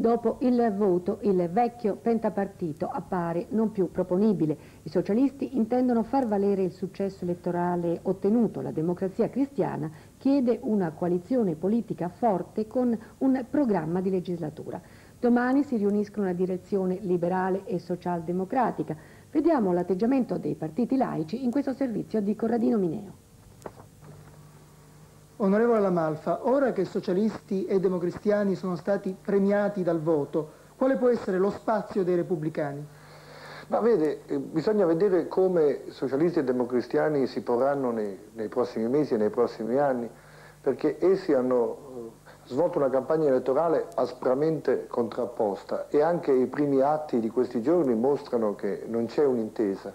Dopo il voto, il vecchio pentapartito appare non più proponibile. I socialisti intendono far valere il successo elettorale ottenuto. La democrazia cristiana chiede una coalizione politica forte con un programma di legislatura. Domani si riuniscono la direzione liberale e socialdemocratica. Vediamo l'atteggiamento dei partiti laici in questo servizio di Corradino Mineo. Onorevole Lamalfa, ora che socialisti e democristiani sono stati premiati dal voto, quale può essere lo spazio dei repubblicani? Ma vede, eh, bisogna vedere come socialisti e democristiani si porranno nei, nei prossimi mesi e nei prossimi anni, perché essi hanno eh, svolto una campagna elettorale aspramente contrapposta e anche i primi atti di questi giorni mostrano che non c'è un'intesa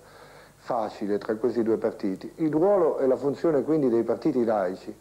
facile tra questi due partiti. Il ruolo e la funzione quindi dei partiti laici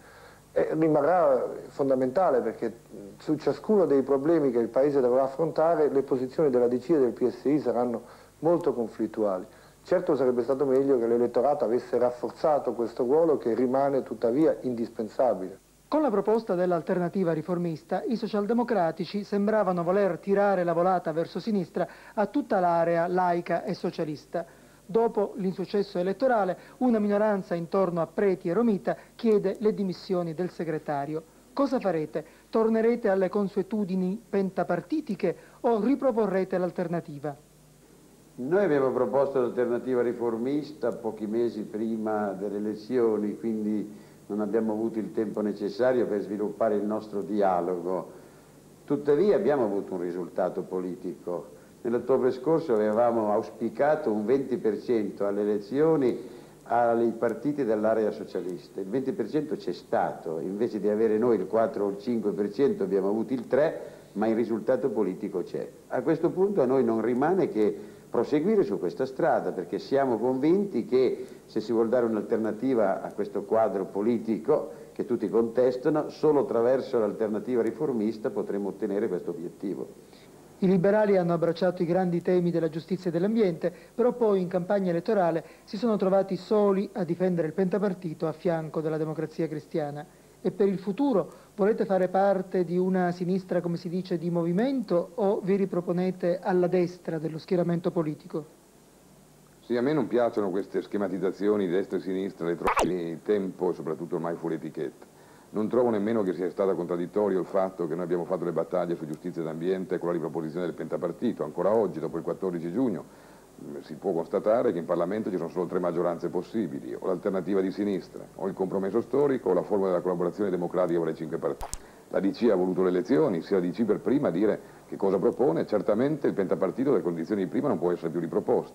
eh, rimarrà fondamentale perché su ciascuno dei problemi che il Paese dovrà affrontare le posizioni della DC e del PSI saranno molto conflittuali. Certo sarebbe stato meglio che l'elettorato avesse rafforzato questo ruolo che rimane tuttavia indispensabile. Con la proposta dell'alternativa riformista, i socialdemocratici sembravano voler tirare la volata verso sinistra a tutta l'area laica e socialista. Dopo l'insuccesso elettorale, una minoranza intorno a Preti e Romita chiede le dimissioni del segretario. Cosa farete? Tornerete alle consuetudini pentapartitiche o riproporrete l'alternativa? Noi abbiamo proposto l'alternativa riformista pochi mesi prima delle elezioni, quindi non abbiamo avuto il tempo necessario per sviluppare il nostro dialogo. Tuttavia abbiamo avuto un risultato politico Nell'ottobre scorso avevamo auspicato un 20% alle elezioni ai partiti dell'area socialista, il 20% c'è stato, invece di avere noi il 4 o il 5% abbiamo avuto il 3%, ma il risultato politico c'è. A questo punto a noi non rimane che proseguire su questa strada perché siamo convinti che se si vuole dare un'alternativa a questo quadro politico che tutti contestano, solo attraverso l'alternativa riformista potremo ottenere questo obiettivo. I liberali hanno abbracciato i grandi temi della giustizia e dell'ambiente, però poi in campagna elettorale si sono trovati soli a difendere il pentapartito a fianco della democrazia cristiana. E per il futuro volete fare parte di una sinistra, come si dice, di movimento o vi riproponete alla destra dello schieramento politico? Sì, a me non piacciono queste schematizzazioni destra e sinistra, le troppe tempo e soprattutto ormai fuori etichetta. Non trovo nemmeno che sia stato contraddittorio il fatto che noi abbiamo fatto le battaglie su giustizia ed ambiente con la riproposizione del pentapartito. Ancora oggi, dopo il 14 giugno, mm, si può constatare che in Parlamento ci sono solo tre maggioranze possibili, o l'alternativa di sinistra, o il compromesso storico, o la forma della collaborazione democratica con le cinque partiti. La DC ha voluto le elezioni, sia la DC per prima a dire che cosa propone, certamente il pentapartito delle condizioni di prima non può essere più riproposto.